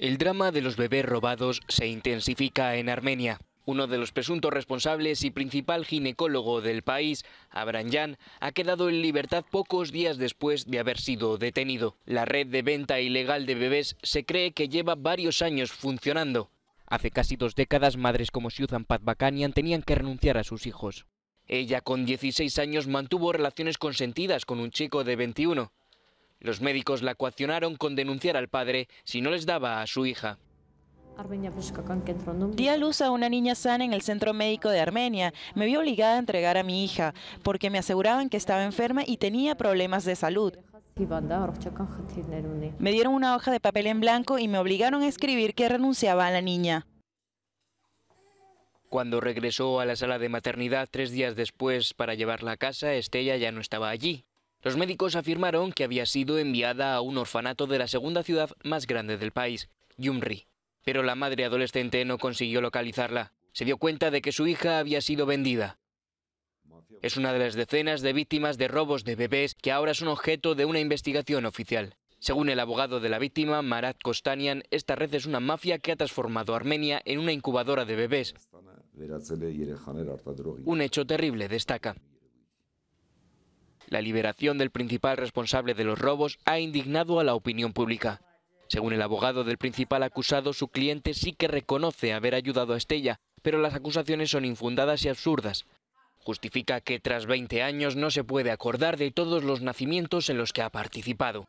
El drama de los bebés robados se intensifica en Armenia. Uno de los presuntos responsables y principal ginecólogo del país, Abranyan, ha quedado en libertad pocos días después de haber sido detenido. La red de venta ilegal de bebés se cree que lleva varios años funcionando. Hace casi dos décadas, madres como Suzan Patbakanian tenían que renunciar a sus hijos. Ella, con 16 años, mantuvo relaciones consentidas con un chico de 21. Los médicos la coaccionaron con denunciar al padre si no les daba a su hija. Di a luz a una niña sana en el centro médico de Armenia. Me vi obligada a entregar a mi hija porque me aseguraban que estaba enferma y tenía problemas de salud. Me dieron una hoja de papel en blanco y me obligaron a escribir que renunciaba a la niña. Cuando regresó a la sala de maternidad tres días después para llevarla a casa, Estella ya no estaba allí. Los médicos afirmaron que había sido enviada a un orfanato de la segunda ciudad más grande del país, Yumri. Pero la madre adolescente no consiguió localizarla. Se dio cuenta de que su hija había sido vendida. Es una de las decenas de víctimas de robos de bebés que ahora son objeto de una investigación oficial. Según el abogado de la víctima, Marat Kostanian, esta red es una mafia que ha transformado a Armenia en una incubadora de bebés. Un hecho terrible, destaca. La liberación del principal responsable de los robos ha indignado a la opinión pública. Según el abogado del principal acusado, su cliente sí que reconoce haber ayudado a Estella, pero las acusaciones son infundadas y absurdas. Justifica que tras 20 años no se puede acordar de todos los nacimientos en los que ha participado.